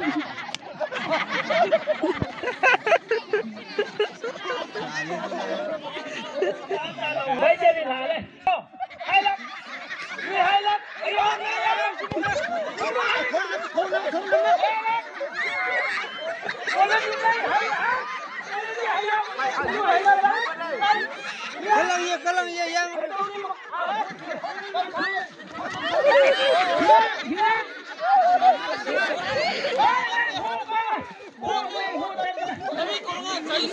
lấy chơi điện thoại đây hai lần hai lần không không không không không không Kalang ye, kalang ye yang.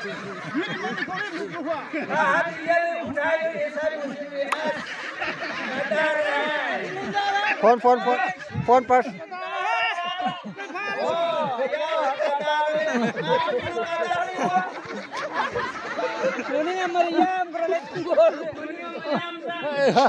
Phone phone phone phone पर कोने हाँ।